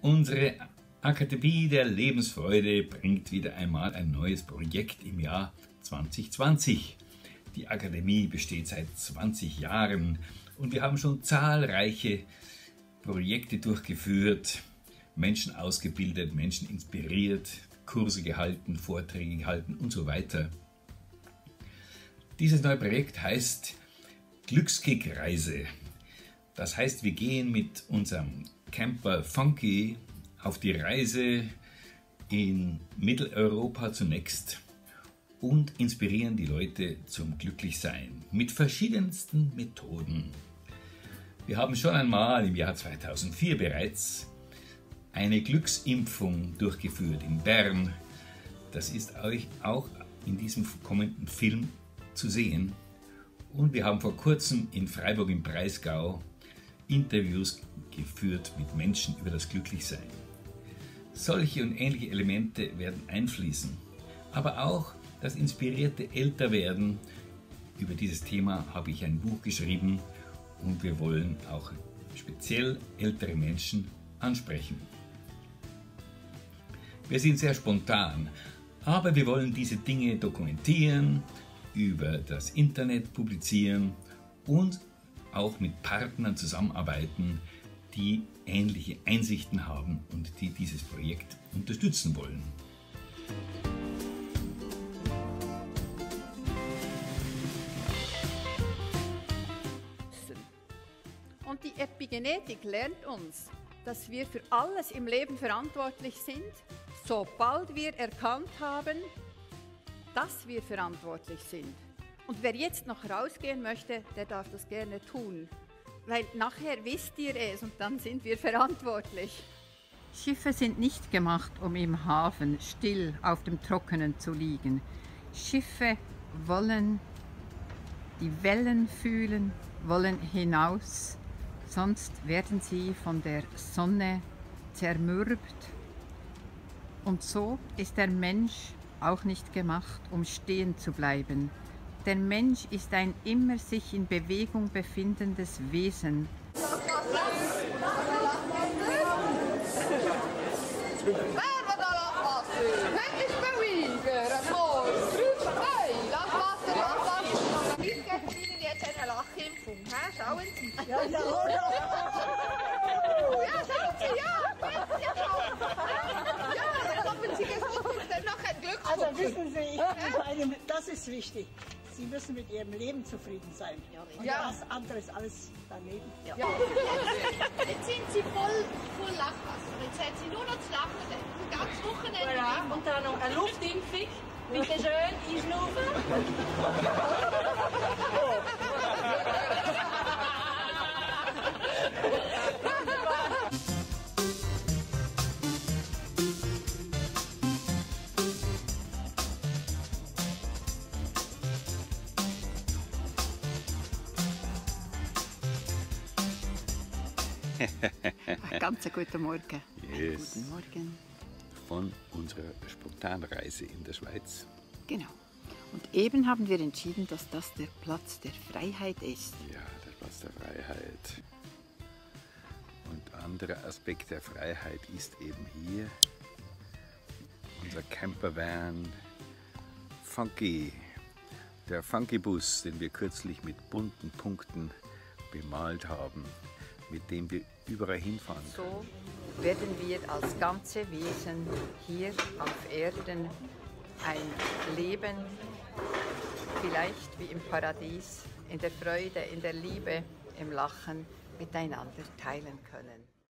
Unsere Akademie der Lebensfreude bringt wieder einmal ein neues Projekt im Jahr 2020. Die Akademie besteht seit 20 Jahren und wir haben schon zahlreiche Projekte durchgeführt, Menschen ausgebildet, Menschen inspiriert, Kurse gehalten, Vorträge gehalten und so weiter. Dieses neue Projekt heißt Glückskick-Reise. Das heißt, wir gehen mit unserem Camper Funky auf die Reise in Mitteleuropa zunächst und inspirieren die Leute zum Glücklichsein mit verschiedensten Methoden. Wir haben schon einmal im Jahr 2004 bereits eine Glücksimpfung durchgeführt in Bern. Das ist euch auch in diesem kommenden Film zu sehen. Und wir haben vor kurzem in Freiburg im Breisgau Interviews geführt mit Menschen über das Glücklichsein. Solche und ähnliche Elemente werden einfließen, aber auch das inspirierte Älterwerden. Über dieses Thema habe ich ein Buch geschrieben und wir wollen auch speziell ältere Menschen ansprechen. Wir sind sehr spontan, aber wir wollen diese Dinge dokumentieren, über das Internet publizieren und auch mit Partnern zusammenarbeiten, die ähnliche Einsichten haben und die dieses Projekt unterstützen wollen. Und die Epigenetik lernt uns, dass wir für alles im Leben verantwortlich sind, sobald wir erkannt haben, dass wir verantwortlich sind. Und wer jetzt noch rausgehen möchte, der darf das gerne tun. Weil nachher wisst ihr es und dann sind wir verantwortlich. Schiffe sind nicht gemacht, um im Hafen still auf dem Trockenen zu liegen. Schiffe wollen die Wellen fühlen, wollen hinaus, sonst werden sie von der Sonne zermürbt. Und so ist der Mensch auch nicht gemacht, um stehen zu bleiben. Der Mensch ist ein immer sich in Bewegung befindendes Wesen. Schauen Sie. Ja, ja, ja. Ja, schauen Sie, ja. Ja, haben Sie gesund und noch ein Glück. Also wissen Sie, ich meine, das ist wichtig. Sie müssen mit Ihrem Leben zufrieden sein. Und Ja. das andere ist alles daneben. Ja. Jetzt sind Sie voll, voll Lachwasser. Jetzt haben Sie nur noch zu lachen. Ein ganzes Wochenende. Ja, und dann noch eine Luftimpfung. Bitte schön einschnaufen. Ganz guten Morgen. Yes. Guten Morgen. Von unserer Spontanreise in der Schweiz. Genau. Und eben haben wir entschieden, dass das der Platz der Freiheit ist. Ja, der Platz der Freiheit. Und anderer Aspekt der Freiheit ist eben hier unser Campervan Funky. Der Funky Bus, den wir kürzlich mit bunten Punkten bemalt haben, mit dem wir überall hinfahren können. So werden wir als ganze Wesen hier auf Erden ein Leben, vielleicht wie im Paradies, in der Freude, in der Liebe, im Lachen miteinander teilen können.